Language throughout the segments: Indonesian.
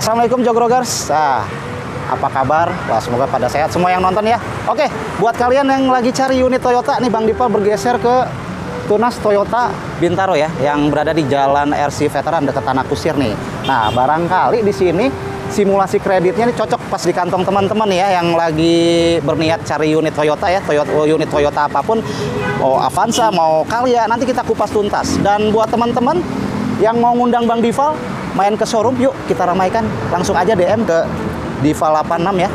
Assalamualaikum Jogrogers. Nah, apa kabar? Wah, semoga pada sehat semua yang nonton ya. Oke, buat kalian yang lagi cari unit Toyota nih Bang Dipa bergeser ke Tunas Toyota Bintaro ya, yang berada di Jalan RC Veteran dekat Tanah Kusir nih. Nah, barangkali di sini simulasi kreditnya ini cocok pas di kantong teman-teman ya yang lagi berniat cari unit Toyota ya, Toyota unit Toyota apa pun, mau Avanza, mau Calya, nanti kita kupas tuntas. Dan buat teman-teman yang mau ngundang Bang Dival main ke showroom yuk kita ramaikan. Langsung aja DM ke Dival 86 ya.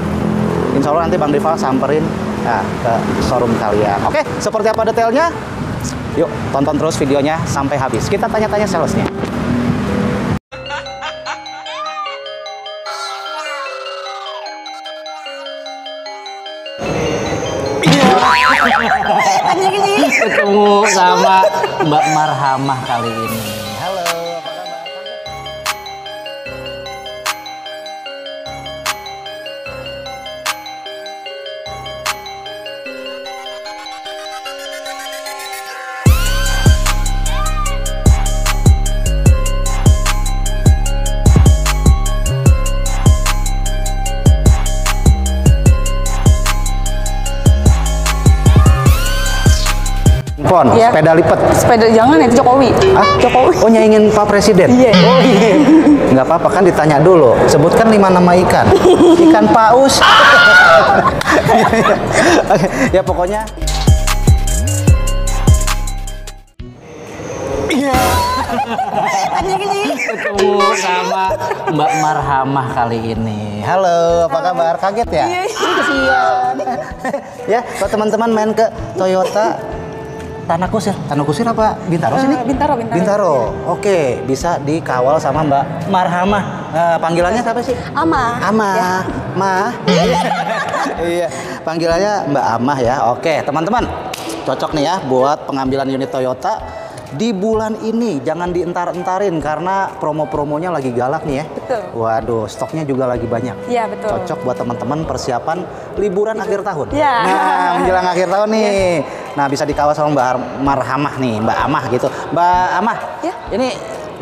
Insya Allah nanti Bang Dival samperin nah, ke showroom kalian. Oke seperti apa detailnya? Yuk tonton terus videonya sampai habis. Kita tanya-tanya salesnya. Ketemu sama Mbak Marhamah kali ini. Pon, Iya. sepeda lipat. Sepeda jangan itu Jokowi. Ah, Jokowi. Oh nyaingin Pak Presiden? Iya. Oh iya. Nggak apa-apa kan ditanya dulu. Sebutkan lima nama ikan. Ikan paus. Oke, ya pokoknya. Ketemu sama Mbak Marhamah kali ini. Halo, apa kabar? Kaget ya? Iya. Kesian. ya, kalau teman-teman main ke Toyota Tanah Kusir. Tanah Kusir apa Bintaro sini? Eh, Bintaro, Bintaro. Bintaro. Oke, bisa dikawal sama Mbak Marhamah. Eh, panggilannya siapa sih? Ama. Ama, Ya. Ma. iya, panggilannya Mbak Amah ya. Oke, teman-teman, cocok nih ya buat pengambilan unit Toyota di bulan ini. Jangan dientar-entarin karena promo-promonya lagi galak nih ya. Betul. Waduh, stoknya juga lagi banyak. Iya, betul. Cocok buat teman-teman persiapan liburan akhir tahun. Iya. Nah, menjelang akhir tahun nih. Nah, bisa dikawal sama Mbak Ar- Marhamah nih, Mbak Amah gitu. Mbak Amah, Ya. ini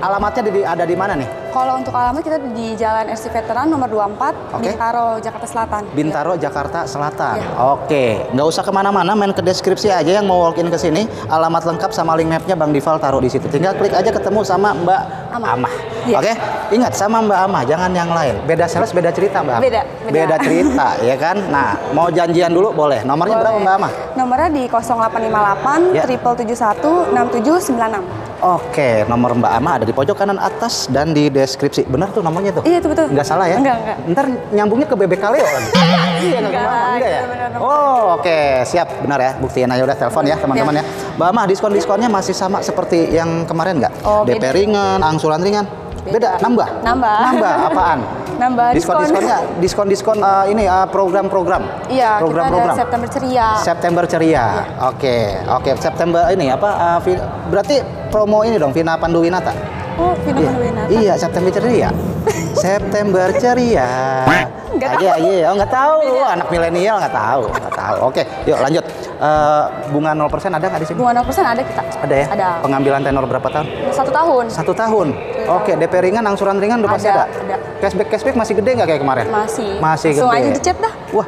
alamatnya di- ada di mana nih? Kalau untuk alamat kita di Jalan RC Veteran nomor 24, Oke. Bintaro, Jakarta Selatan. Bintaro, Jakarta Selatan. Iya. Oke, nggak usah ke mana-mana, main ke deskripsi aja yang mau walk in ke sini. Alamat lengkap sama link mapnya Bang Dival taruh di situ. Tinggal klik aja ketemu sama Mbak Amah. Amah. Iya. Oke, ingat sama Mbak Amah, jangan yang lain. Beda sales, beda cerita Mbak. Amah. Beda, beda. cerita, ya kan? Nah, mau janjian dulu boleh. Nomornya berapa Boleh. Mbak Amah? Nomornya di 0858 Ya. triple 71 6796. Oke, nomor Mbak Amah ada di pojok kanan atas dan di deskripsi. Benar tuh nomornya tuh? Iya, itu betul. Nggak salah ya? Enggak, enggak. Ntar nyambungnya ke BBK Leo lagi. iya, nggak Enggak, enggak ya? Oh, oke. Siap, benar ya. Buktiin aja udah telepon ya, teman-teman ya. Mbak Amah, diskon-diskonnya masih sama seperti yang kemarin nggak? Oh, DP beda. ringan, angsuran ringan. Beda, Beda. nambah? Nambah. Nambah, apaan? Nambah diskon. Diskon-diskonnya, diskon-diskon eh, ini eh, program-program. Iya, kita ada program-program. September Ceria. September ceria. Oke, oke. September ini apa? uh, berarti promo ini dong, Vina Panduwinata. oh, Vina Iya. Panduwinata. Iya, September ceria. September ceria. Nggak Aja, iya, oh nggak tahu. Anak milenial nggak tahu, nggak tahu. Oke, yuk lanjut. Eh, bunga 0% ada nggak di sini? Bunga 0% ada kita. Ada ya? Ada. Pengambilan tenor berapa tahun? Satu tahun. Satu tahun. Oke, DP ringan, angsuran ringan udah pasti ada. Ada. Cashback cashback masih gede nggak kayak kemarin? Masih. Masih Langsung gede. aja dicat dah. Wah,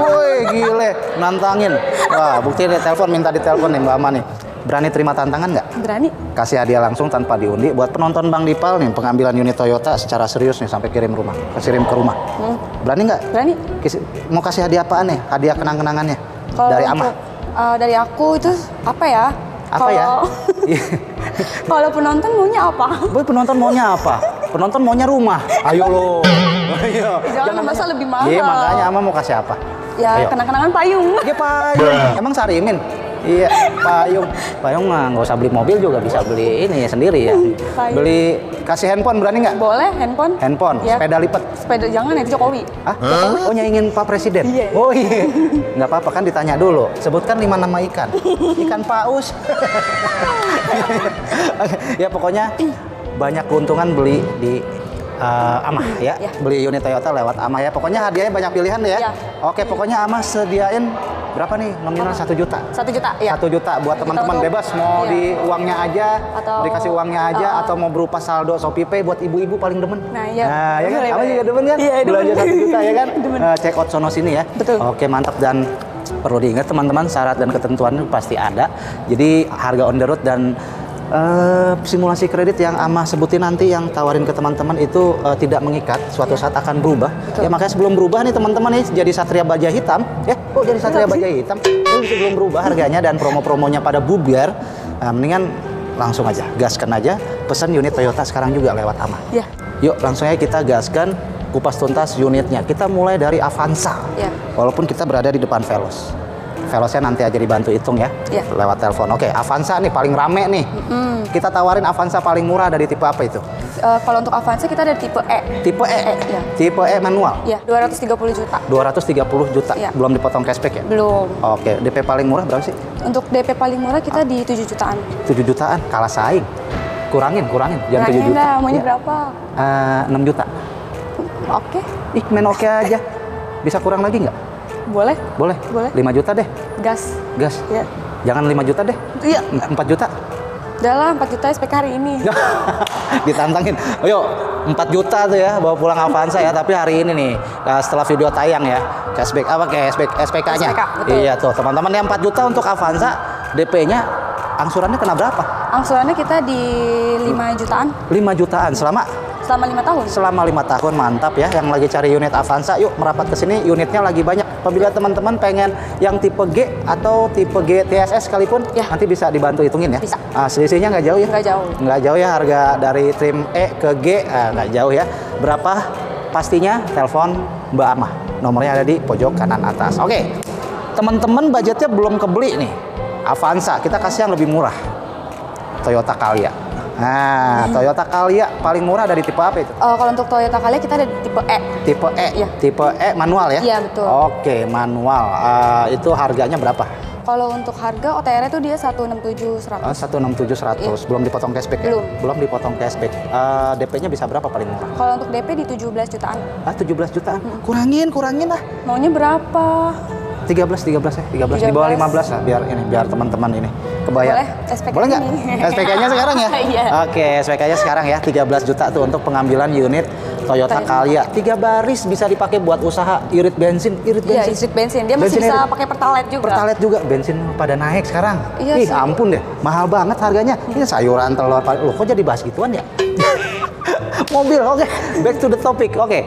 woi gile, nantangin. Wah, bukti dia telepon minta ditelepon nih Mbak Ama nih. Berani terima tantangan nggak? Berani. Kasih hadiah langsung tanpa diundi buat penonton Bang Dipal nih pengambilan unit Toyota secara serius nih sampai kirim rumah, kirim ke rumah. Hmm. Berani nggak? Berani. Kisi- Mau kasih hadiah apaan nih? Hadiah kenang-kenangannya dari untuk, Amah. eh, dari aku itu apa ya? Apa ya? Kalau- Iya. Kalau penonton maunya apa? Boy penonton maunya apa? Penonton maunya rumah. Ayo lo. Ayo. Jangan masa lebih mahal. Iya makanya Ama mau kasih apa? Ya, kenang-kenangan payung. Iya payung. Emang Sarimin? Iya, payung. Payung mah nggak usah beli mobil juga bisa beli ini sendiri ya. Payung. Beli kasih handphone berani nggak? Boleh handphone? Handphone, Ya. sepeda lipat. Sepeda jangan itu Jokowi. Ah, oh nyaingin Pak Presiden? Iya. Oh iya. Nggak apa-apa kan ditanya dulu. Sebutkan lima nama ikan. Ikan paus. Oke, ya pokoknya banyak keuntungan beli di eh, Amah ya. Ya. Beli unit Toyota lewat Amah ya. Pokoknya hadiahnya banyak pilihan ya. Ya. Oke, pokoknya Amah sediain berapa nih nominal satu juta? Satu juta, ya. Satu juta buat teman-teman bebas mau iya. di uangnya aja, Atau- dikasih uangnya aja, Uh-uh. atau mau berupa saldo Shopee Pay buat ibu-ibu paling demen. Nah, iya. Nah, ya kan? Kamu juga demen kan? Iya, demen. Belanja satu juta ya kan? Demen. Eh, check out sono sini ya. Betul. Oke, mantap dan perlu diingat teman-teman syarat dan ketentuan pasti ada. Jadi harga on the road dan eh, simulasi kredit yang Amah sebutin nanti yang tawarin ke teman-teman itu eh, tidak mengikat, suatu saat akan berubah. Ya makanya sebelum berubah nih teman-teman nih jadi Satria Baja Hitam, ya. Oh, jadi Satria Baja Hitam. Ini sebelum berubah harganya dan promo-promonya pada bubar, nah, mendingan langsung aja gaskan aja pesan unit Toyota sekarang juga lewat Amah. Ya. Yuk langsung aja kita gaskan kupas tuntas unitnya. Kita mulai dari Avanza. Ya. Walaupun kita berada di depan Veloz. Veloznya nanti aja dibantu hitung ya. Ya. Lewat telepon. Oke, Avanza nih paling rame nih. Kita tawarin Avanza paling murah dari tipe apa itu? Eh, kalau untuk Avanza kita ada tipe E. Tipe E. E, ya. Tipe E manual. Ya, 230 juta. 230 juta. Ya. Belum dipotong cashback ya? Belum. Oke, DP paling murah berapa sih? Untuk DP paling murah kita di 7 jutaan. 7 jutaan, kalah saing. Kurangin, kurangin. Jangan 7 Kurangin juta. dah, maunya Ya. berapa? Eh, 6 juta. Oke, Ih, main oke aja. Bisa kurang lagi nggak? Boleh. Boleh? Boleh. 5 juta deh. Gas. Gas. Ya. Jangan 5 juta deh. Iya. 4 juta. Udah lah, 4 juta SPK hari ini. Ditantangin. Ayo, 4 juta tuh ya bawa pulang Avanza ya, tapi hari ini nih uh, setelah video tayang ya, cashback apa cashback SPK-nya. SPK, betul. Iya tuh, teman-teman yang 4 juta untuk Avanza, DP-nya angsurannya kena berapa? Angsurannya kita di 5 jutaan 5 jutaan selama selama 5 tahun. selama lima tahun mantap ya. Yang lagi cari unit Avanza yuk merapat ke sini. Unitnya lagi banyak. Apabila teman-teman pengen yang tipe G atau tipe G TSS sekalipun Ya. nanti bisa dibantu hitungin ya. Bisa. Ah, selisihnya nggak jauh ya? Nggak jauh. nggak jauh ya harga dari trim E ke G. Ah, nggak jauh ya. Berapa? Pastinya telepon Mbak Amah. Nomornya ada di pojok kanan atas. Oke. Teman-teman budgetnya belum kebeli nih. Avanza kita kasih yang lebih murah. Toyota Calya nah Toyota Calya paling murah dari tipe apa itu Eh, kalau untuk Toyota Calya kita ada tipe E. tipe E Iya. tipe E manual ya Iya, betul. oke manual Eh, itu harganya berapa Kalau untuk harga OTR itu dia 167 Eh, 100. 167 100 belum dipotong cashback ya Belum. belum dipotong cashback Eh, DP-nya bisa berapa paling murah Kalau untuk DP di 17 jutaan. ah 17 jutaan kurangin kurangin lah Maunya berapa? 13 13 ya 13 di bawah 13. 15 lah biar ini biar teman-teman ini kebayang Boleh, SPK boleh nggak. SPK-nya sekarang ya Iya. oke SPK-nya sekarang ya 13 juta tuh untuk pengambilan unit Toyota Toyota. Calya tiga baris bisa dipakai buat usaha irit bensin irit Iya, bensin listrik bensin. Dia masih Bensin bisa irit. pakai pertalite juga. Pertalite juga bensin pada naik sekarang. Iya Ih, sih. ampun deh, mahal banget harganya. Ini sayuran telur, loh kok jadi bahas gituan ya? Mobil, oke. Back to the topic, oke.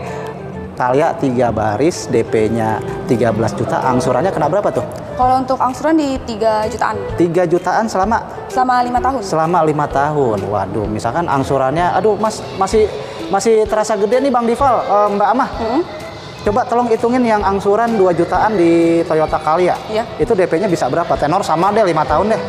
Talia 3 baris, DP-nya 13 juta, angsurannya kena berapa tuh? Kalau untuk angsuran di 3 jutaan 3 jutaan selama selama 5 tahun. selama lima tahun. Waduh, misalkan angsurannya, aduh Mas masih masih terasa gede nih Bang Dival, Eh, Mbak Amah. Coba tolong hitungin yang angsuran 2 jutaan di Toyota Calya. Iya. Itu DP-nya bisa berapa? Tenor sama deh 5 tahun deh.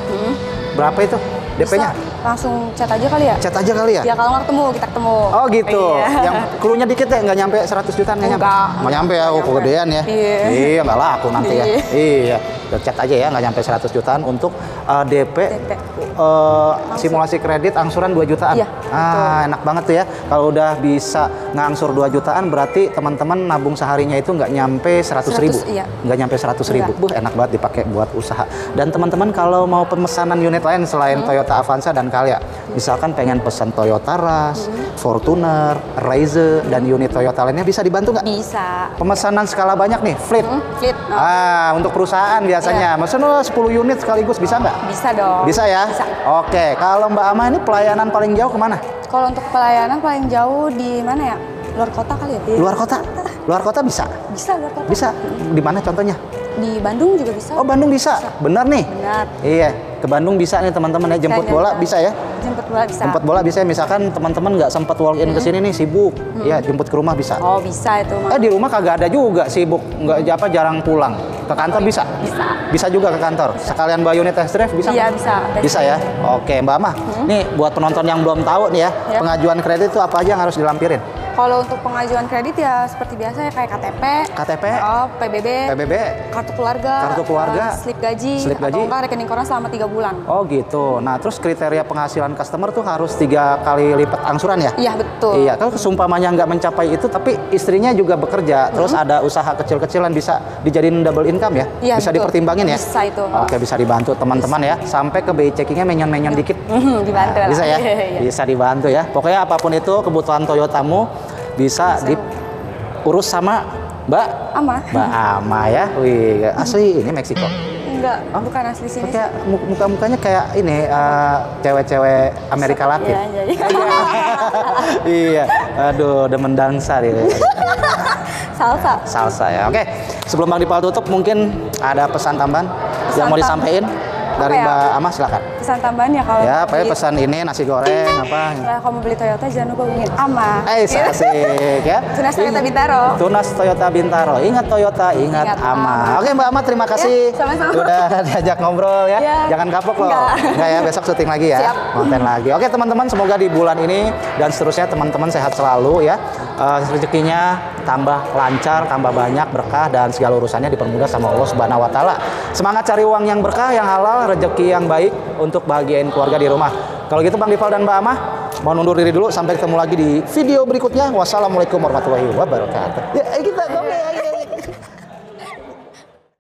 Berapa itu DP-nya? Langsung chat aja kali ya? Chat aja kali ya? Ya kalau nggak ketemu kita ketemu. Oh gitu. Iya. Yang klunya dikit ya, nggak nyampe 100 jutaan nggak nyampe? Enggak. Nggak nyampe ya, oh kegedean ya. Iya. Iya, nggak laku nanti ya. Iya. Iya. Chat aja ya, nggak nyampe 100 jutaan untuk uh, DP, DP. Uh, simulasi kredit angsuran 2 jutaan. Iya, ah, enak banget tuh ya. Kalau udah bisa ngangsur 2 jutaan berarti teman-teman nabung seharinya itu nggak nyampe 100 ribu. 100, iya. Nggak nyampe 100 ribu. Nggak. Buh, enak banget dipakai buat usaha. Dan teman-teman kalau mau pemesanan unit lain selain Hmm. Toyota Avanza dan Calya, misalkan pengen pesan Toyota Rush, Hmm. Fortuner, Raize, dan unit Toyota lainnya bisa dibantu nggak? Bisa. Pemesanan skala banyak nih, fleet. Hmm, Fleet. no. Ah, untuk perusahaan biasanya. Mesen lo 10 unit sekaligus bisa nggak? Bisa dong. Bisa ya? Bisa. Oke, kalau Mbak Ama ini pelayanan paling jauh ke mana? Kalau untuk pelayanan paling jauh di mana ya? Luar kota kali ya? Di- Luar kota? Luar kota bisa? Bisa luar kota. Bisa. Di mana contohnya? Di Bandung juga bisa. Oh, Bandung bisa. Bener nih. Benar. Iya, ke Bandung bisa nih teman-teman ya. Jemput Bisa, bola bisa ya? Jemput bola bisa. Jemput bola bisa ya. Misalkan teman-teman nggak sempat walk in ke sini nih sibuk. Iya, jemput ke rumah bisa. Oh bisa itu Eh mah. di rumah kagak ada juga sibuk, nggak apa jarang pulang. Ke kantor bisa? Bisa. Bisa juga ke kantor. Sekalian bawa unit test drive bisa? Iya bisa. Bisa ya. Oke, Mbak Amah. Nih buat penonton yang belum tahu nih ya, Ya. pengajuan kredit itu apa aja yang harus dilampirin? Kalau untuk pengajuan kredit ya seperti biasa ya kayak KTP, KTP, oh, PBB, PBB. kartu keluarga, Kartu keluarga, eh, slip gaji, slip gaji. atau rekening koran selama tiga bulan. Oh gitu. Nah terus kriteria penghasilan customer tuh harus tiga kali lipat angsuran ya? Iya betul. Iya, kalau kesumpamanya nggak mencapai itu, tapi istrinya juga bekerja, terus ada usaha kecil-kecilan bisa dijadiin double income ya? Iya, bisa betul. dipertimbangin ya? Bisa itu. Oke, bisa dibantu teman-teman ya. Sampai ke BI checkingnya menyon-menyon dikit. Mhm, Dibantu Nah, bisa ya? Iya, iya. Bisa dibantu ya. Pokoknya apa pun itu kebutuhan Toyotamu bisa diurus sama Mbak Ama? Mbak Ama ya. Wih, asli ini Meksiko. Enggak, bukan asli sini. Kayak mu- muka-mukanya kayak ini eh, cewek-cewek Amerika Latin. Iya, iya, iya. iya. Aduh, demen dansa dia. Salsa. Salsa ya. Oke, sebelum Bang Dipal tutup mungkin ada pesan tambahan yang mau disampaikan dari ya? Mbak Ama silakan. Pesan tambahan ya kalau Ya, beli- pesan ini nasi goreng apa. Nah, kalau mau beli Toyota jangan lupa hubungin Ama. Eh, asik ya. Tunas Toyota Bintaro. Tunas Toyota Bintaro. Ingat Toyota, ingat, Ingat Ama. Ama. Oke, Mbak Ama terima kasih. Ya, sama-sama. Udah diajak ngobrol ya. Ya. Jangan kapok loh. Enggak. Enggak ya, besok syuting lagi ya. Siap. Konten lagi. Oke, teman-teman, semoga di bulan ini dan seterusnya teman-teman sehat selalu ya. Eh, rezekinya tambah lancar, tambah banyak berkah dan segala urusannya dipermudah sama Allah Subhanahu wa taala. Semangat cari uang yang berkah, yang halal, rezeki yang baik untuk bahagiain keluarga di rumah. Kalau gitu Bang Dival dan Mbak Amah mau undur diri dulu sampai ketemu lagi di video berikutnya. Wassalamualaikum warahmatullahi wabarakatuh. Ya, eh, kita